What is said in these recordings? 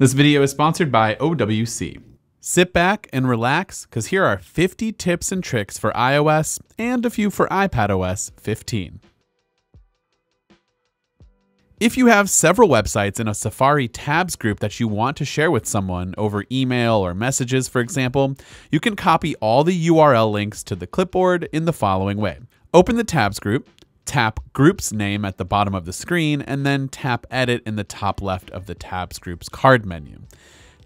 This video is sponsored by OWC. Sit back and relax because here are 50 tips and tricks for iOS and a few for iPadOS 15. If you have several websites in a Safari tabs group that you want to share with someone over email or messages, for example, you can copy all the URL links to the clipboard in the following way. Open the tabs group, tap group's name at the bottom of the screen, and then tap edit in the top left of the tabs group's card menu.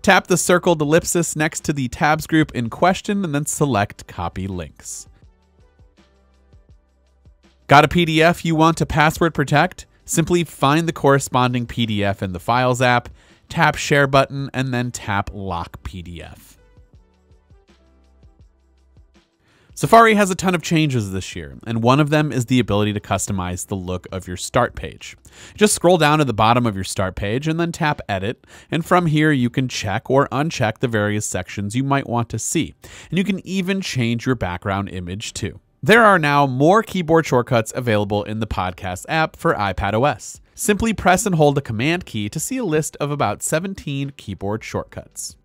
Tap the circled ellipsis next to the tabs group in question and then select copy links. Got a PDF you want to password protect? Simply find the corresponding PDF in the Files app, tap Share button, and then tap Lock PDF. Safari has a ton of changes this year, and one of them is the ability to customize the look of your start page. Just scroll down to the bottom of your start page and then tap Edit, and from here you can check or uncheck the various sections you might want to see, and you can even change your background image too. There are now more keyboard shortcuts available in the podcast app for iPadOS. Simply press and hold the Command key to see a list of about 17 keyboard shortcuts.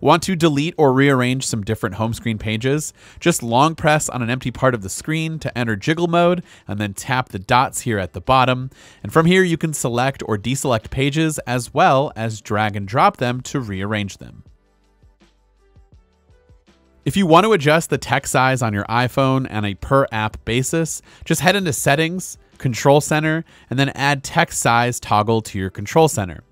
Want to delete or rearrange some different home screen pages? Just long press on an empty part of the screen to enter jiggle mode and then tap the dots here at the bottom. And from here, you can select or deselect pages as well as drag and drop them to rearrange them. If you want to adjust the text size on your iPhone on a per app basis, just head into Settings, Control Center, and then add text size toggle to your Control Center.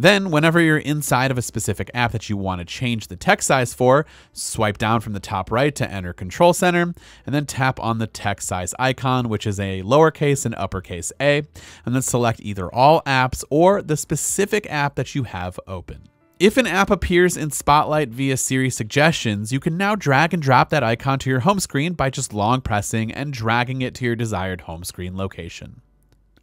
Then, whenever you're inside of a specific app that you want to change the text size for, swipe down from the top right to enter Control Center, and then tap on the text size icon, which is a lowercase and uppercase a, and then select either all apps or the specific app that you have open. If an app appears in Spotlight via Siri suggestions, you can now drag and drop that icon to your home screen by just long pressing and dragging it to your desired home screen location.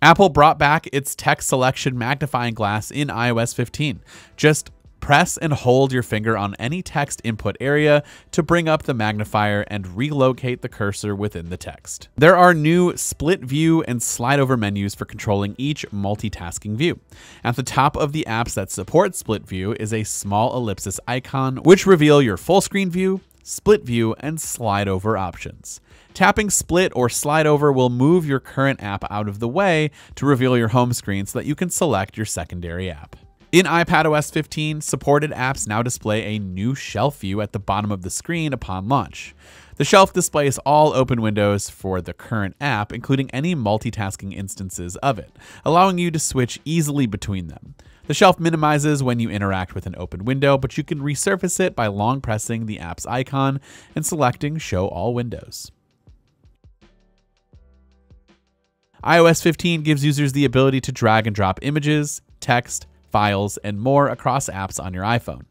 Apple brought back its text selection magnifying glass in iOS 15. Just press and hold your finger on any text input area to bring up the magnifier and relocate the cursor within the text. There are new split view and slide over menus for controlling each multitasking view. At the top of the apps that support split view is a small ellipsis icon, which reveal your full screen view, split view, and slide over options. Tapping split or slide over will move your current app out of the way to reveal your home screen so that you can select your secondary app. In iPadOS 15, supported apps now display a new shelf view at the bottom of the screen upon launch. The shelf displays all open windows for the current app, including any multitasking instances of it, allowing you to switch easily between them. The shelf minimizes when you interact with an open window, but you can resurface it by long pressing the app's icon and selecting Show All Windows. iOS 15 gives users the ability to drag and drop images, text, files, and more across apps on your iPhone.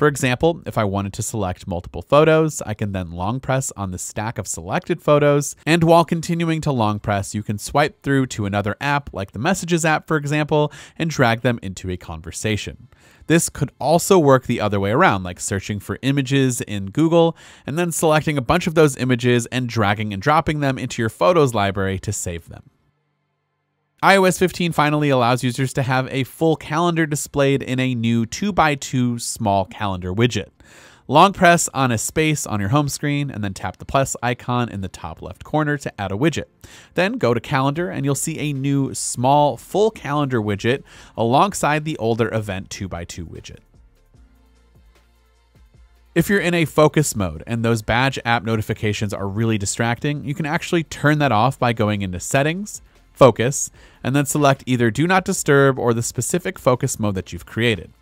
For example, if I wanted to select multiple photos, I can then long press on the stack of selected photos, and while continuing to long press, you can swipe through to another app, like the Messages app, for example, and drag them into a conversation. This could also work the other way around, like searching for images in Google and then selecting a bunch of those images and dragging and dropping them into your Photos library to save them iOS 15 finally allows users to have a full calendar displayed in a new 2x2 small calendar widget. Long press on a space on your home screen and then tap the plus icon in the top left corner to add a widget. Then go to calendar and you'll see a new small full calendar widget alongside the older event 2x2 widget. If you're in a focus mode and those badge app notifications are really distracting, you can actually turn that off by going into settings, focus, and then select either do not disturb or the specific focus mode that you've created.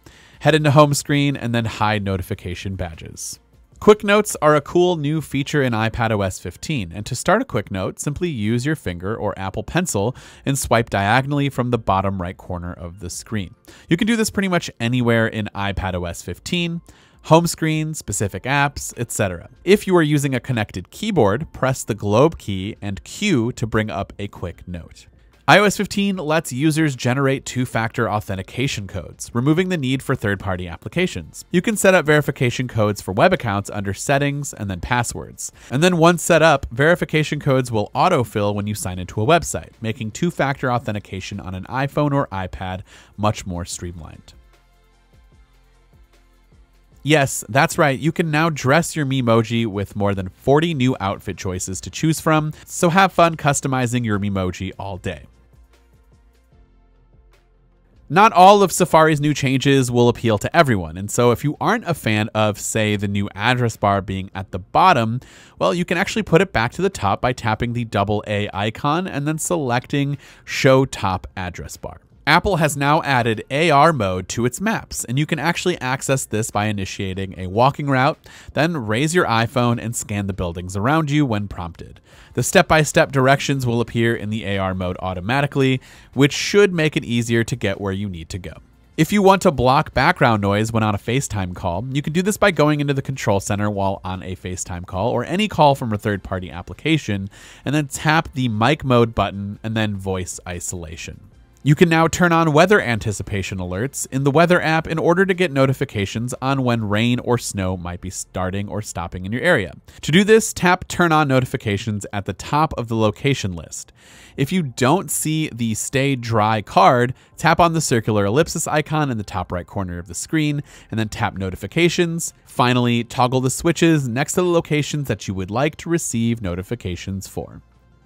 Head into home screen and then hide notification badges. Quick notes are a cool new feature in iPadOS 15, and to start a quick note, simply use your finger or Apple Pencil and swipe diagonally from the bottom right corner of the screen. You can do this pretty much anywhere in iPadOS 15 home screen, specific apps, etc. If you are using a connected keyboard, press the globe key and Q to bring up a quick note. iOS 15 lets users generate two factor authentication codes, removing the need for third party applications. You can set up verification codes for web accounts under Settings and then Passwords. And then once set up, verification codes will autofill when you sign into a website, making two factor authentication on an iPhone or iPad much more streamlined. Yes, that's right. You can now dress your Memoji with more than 40 new outfit choices to choose from, so have fun customizing your Memoji all day. Not all of Safari's new changes will appeal to everyone, and so if you aren't a fan of, say, the new address bar being at the bottom, well, you can actually put it back to the top by tapping the double A icon and then selecting Show Top Address Bar. Apple has now added AR mode to its maps, and you can actually access this by initiating a walking route, then raise your iPhone and scan the buildings around you when prompted. The step by step directions will appear in the AR mode automatically, which should make it easier to get where you need to go. If you want to block background noise when on a FaceTime call, you can do this by going into the control center while on a FaceTime call or any call from a third party application, and then tap the mic mode button and then voice isolation. You can now turn on weather anticipation alerts in the weather app in order to get notifications on when rain or snow might be starting or stopping in your area. To do this, tap turn on notifications at the top of the location list. If you don't see the stay dry card, tap on the circular ellipsis icon in the top right corner of the screen and then tap notifications. Finally, toggle the switches next to the locations that you would like to receive notifications for.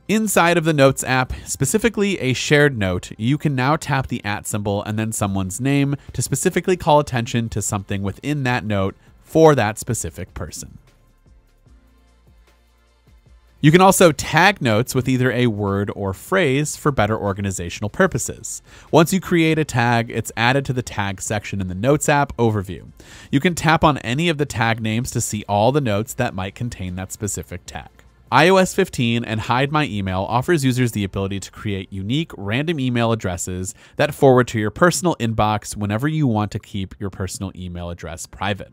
Inside of the Notes app, specifically a shared note, you can now tap the at symbol and then someone's name to specifically call attention to something within that note for that specific person. You can also tag notes with either a word or phrase for better organizational purposes. Once you create a tag, it's added to the tag section in the Notes app overview. You can tap on any of the tag names to see all the notes that might contain that specific tag iOS 15 and Hide My Email offers users the ability to create unique random email addresses that forward to your personal inbox whenever you want to keep your personal email address private.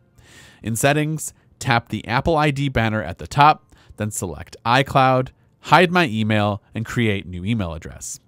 In Settings, tap the Apple ID banner at the top, then select iCloud, hide my email, and create new email address.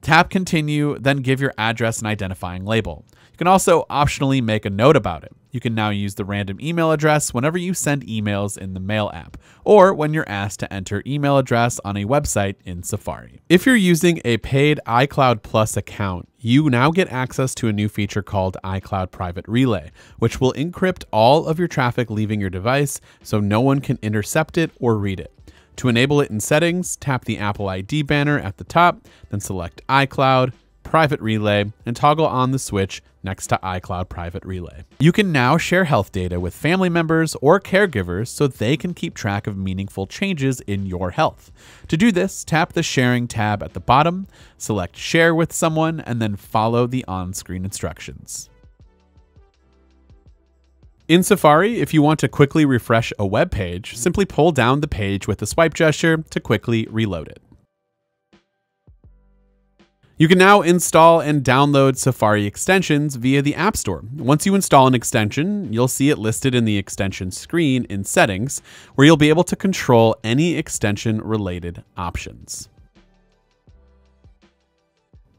Tap Continue, then give your address an identifying label. You can also optionally make a note about it. You can now use the random email address whenever you send emails in the Mail app, or when you're asked to enter email address on a website in Safari. If you're using a paid iCloud Plus account, you now get access to a new feature called iCloud Private Relay, which will encrypt all of your traffic leaving your device so no one can intercept it or read it. To enable it in settings, tap the Apple ID banner at the top, then select iCloud, Private Relay, and toggle on the switch next to iCloud Private Relay. You can now share health data with family members or caregivers so they can keep track of meaningful changes in your health. To do this, tap the Sharing tab at the bottom, select Share with someone, and then follow the on screen instructions. In Safari, if you want to quickly refresh a web page, simply pull down the page with the swipe gesture to quickly reload it. You can now install and download Safari extensions via the App Store. Once you install an extension, you'll see it listed in the extension screen in Settings, where you'll be able to control any extension related options.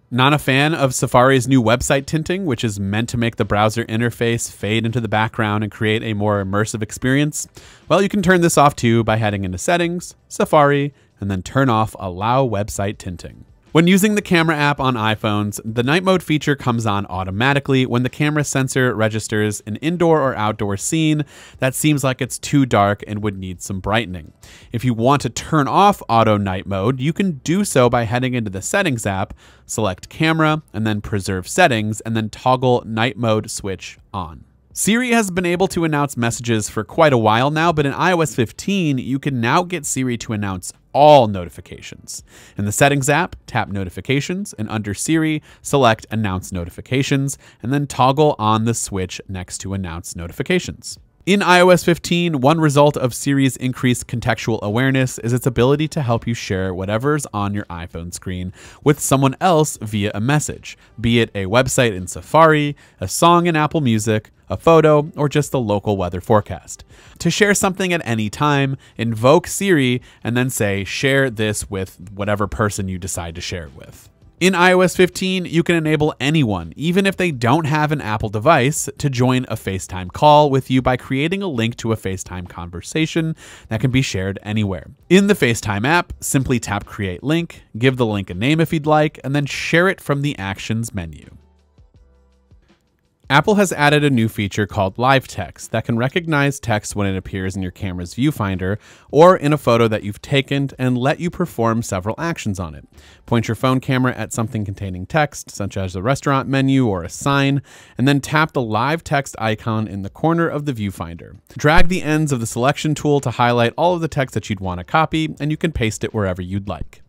Not a fan of Safari's new website tinting, which is meant to make the browser interface fade into the background and create a more immersive experience? Well, you can turn this off too by heading into Settings, Safari, and then turn off Allow Website Tinting. When using the camera app on iPhones, the night mode feature comes on automatically when the camera sensor registers an indoor or outdoor scene that seems like it's too dark and would need some brightening. If you want to turn off auto night mode, you can do so by heading into the settings app, select camera, and then preserve settings, and then toggle night mode switch on. Siri has been able to announce messages for quite a while now, but in iOS 15, you can now get Siri to announce all notifications. In the Settings app, tap Notifications, and under Siri, select Announce Notifications, and then toggle on the switch next to Announce Notifications. In iOS 15, one result of Siri's increased contextual awareness is its ability to help you share whatever's on your iPhone screen with someone else via a message, be it a website in Safari, a song in Apple Music, a photo, or just the local weather forecast. To share something at any time, invoke Siri and then say, share this with whatever person you decide to share it with. In iOS 15, you can enable anyone, even if they don't have an Apple device, to join a FaceTime call with you by creating a link to a FaceTime conversation that can be shared anywhere. In the FaceTime app, simply tap Create Link, give the link a name if you'd like, and then share it from the Actions menu. Apple has added a new feature called Live Text that can recognize text when it appears in your camera's viewfinder or in a photo that you've taken and let you perform several actions on it. Point your phone camera at something containing text, such as a restaurant menu or a sign, and then tap the live text icon in the corner of the viewfinder. Drag the ends of the selection tool to highlight all of the text that you'd want to copy, and you can paste it wherever you'd like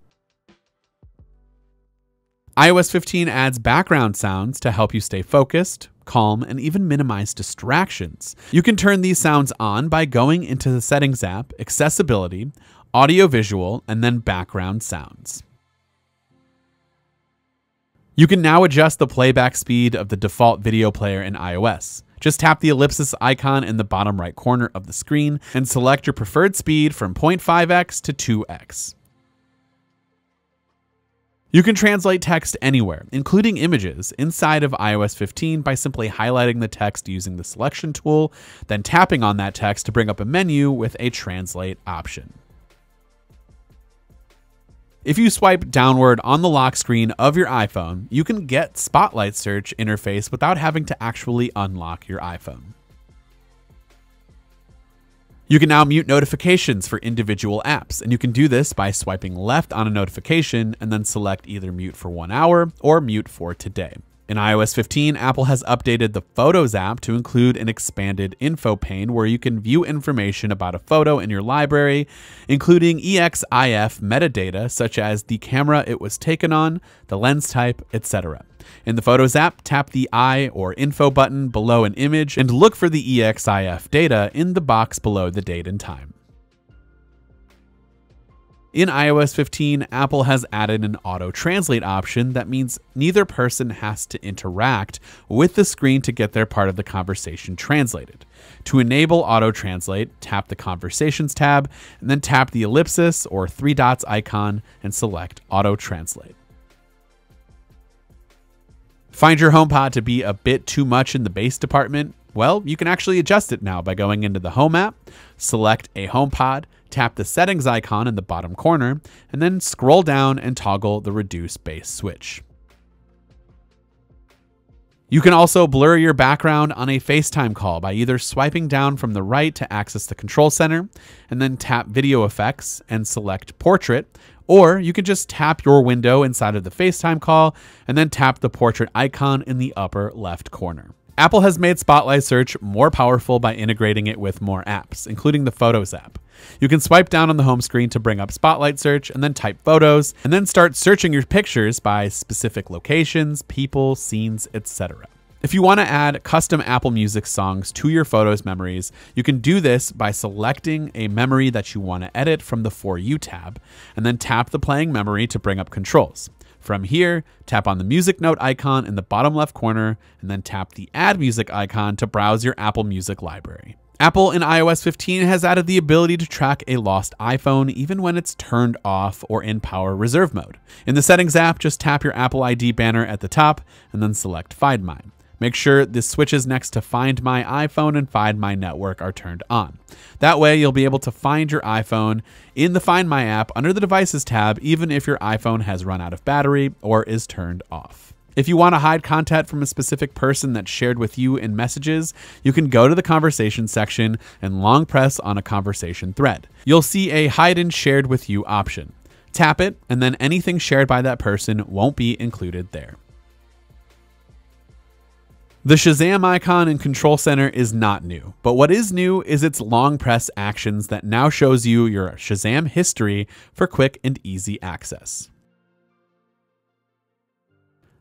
iOS 15 adds background sounds to help you stay focused, calm, and even minimize distractions. You can turn these sounds on by going into the Settings app, Accessibility, Audio Visual, and then Background Sounds. You can now adjust the playback speed of the default video player in iOS. Just tap the ellipsis icon in the bottom right corner of the screen and select your preferred speed from 0.5x to 2x. You can translate text anywhere, including images, inside of iOS 15 by simply highlighting the text using the selection tool, then tapping on that text to bring up a menu with a translate option. If you swipe downward on the lock screen of your iPhone, you can get Spotlight Search interface without having to actually unlock your iPhone. You can now mute notifications for individual apps, and you can do this by swiping left on a notification and then select either mute for one hour or mute for today. In iOS 15, Apple has updated the Photos app to include an expanded info pane where you can view information about a photo in your library, including EXIF metadata such as the camera it was taken on, the lens type, etc. In the Photos app, tap the I or Info button below an image and look for the EXIF data in the box below the date and time. In iOS 15, Apple has added an auto translate option that means neither person has to interact with the screen to get their part of the conversation translated. To enable auto translate, tap the Conversations tab and then tap the ellipsis or three dots icon and select Auto Translate. Find your HomePod to be a bit too much in the bass department? Well, you can actually adjust it now by going into the Home app, select a HomePod, tap the settings icon in the bottom corner, and then scroll down and toggle the reduce bass switch. You can also blur your background on a FaceTime call by either swiping down from the right to access the control center and then tap video effects and select portrait, or you can just tap your window inside of the FaceTime call and then tap the portrait icon in the upper left corner. Apple has made Spotlight Search more powerful by integrating it with more apps, including the Photos app. You can swipe down on the home screen to bring up Spotlight Search and then type photos, and then start searching your pictures by specific locations, people, scenes, etc. If you want to add custom Apple Music songs to your Photos memories, you can do this by selecting a memory that you want to edit from the For You tab, and then tap the playing memory to bring up controls. From here, tap on the music note icon in the bottom left corner, and then tap the Add Music icon to browse your Apple Music library. Apple in iOS 15 has added the ability to track a lost iPhone even when it's turned off or in power reserve mode. In the Settings app, just tap your Apple ID banner at the top and then select Find My. Make sure the switches next to Find My iPhone and Find My Network are turned on. That way, you'll be able to find your iPhone in the Find My app under the Devices tab, even if your iPhone has run out of battery or is turned off. If you want to hide contact from a specific person that's shared with you in messages, you can go to the conversation section and long press on a conversation thread. You'll see a hide and shared with you option. Tap it, and then anything shared by that person won't be included there. The Shazam icon in Control Center is not new, but what is new is its long press actions that now shows you your Shazam history for quick and easy access.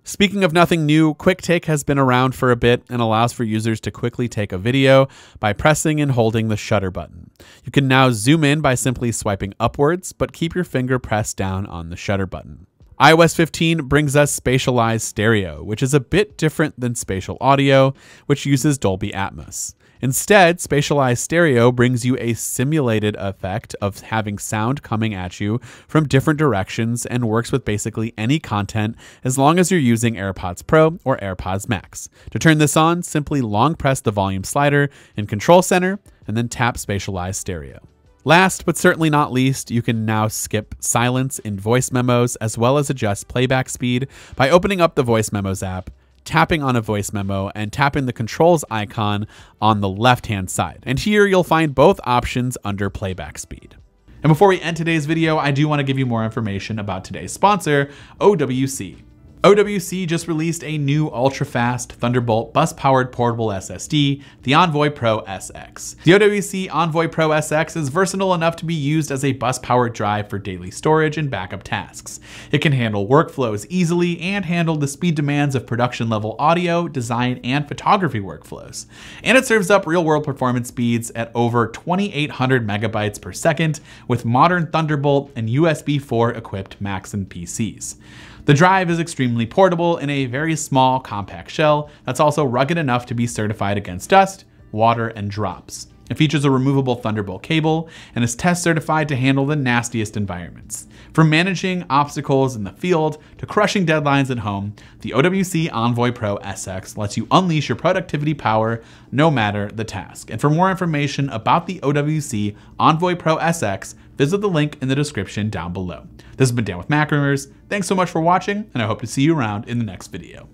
Speaking of nothing new, Quick Take has been around for a bit and allows for users to quickly take a video by pressing and holding the shutter button. You can now zoom in by simply swiping upwards, but keep your finger pressed down on the shutter button iOS 15 brings us spatialized stereo, which is a bit different than spatial audio, which uses Dolby Atmos. Instead, Spatialized Stereo brings you a simulated effect of having sound coming at you from different directions and works with basically any content as long as you're using AirPods Pro or AirPods Max. To turn this on, simply long press the volume slider in Control Center and then tap Spatialized Stereo. Last but certainly not least, you can now skip silence in voice memos as well as adjust playback speed by opening up the voice memos app, tapping on a voice memo, and tapping the controls icon on the left hand side. And here you'll find both options under playback speed. And before we end today's video, I do want to give you more information about today's sponsor, OWC. OWC just released a new ultra-fast Thunderbolt bus-powered portable SSD, the Envoy Pro SX. The OWC Envoy Pro SX is versatile enough to be used as a bus-powered drive for daily storage and backup tasks. It can handle workflows easily and handle the speed demands of production-level audio, design, and photography workflows. And it serves up real-world performance speeds at over 2800 megabytes per second with modern Thunderbolt and USB 4 equipped Macs and PCs. The drive is extremely portable in a very small, compact shell that's also rugged enough to be certified against dust, water, and drops. It features a removable Thunderbolt cable and is test certified to handle the nastiest environments. From managing obstacles in the field to crushing deadlines at home, the OWC Envoy Pro SX lets you unleash your productivity power no matter the task. And for more information about the OWC Envoy Pro SX, visit the link in the description down below. This has been Dan with Macrumors. Thanks so much for watching, and I hope to see you around in the next video.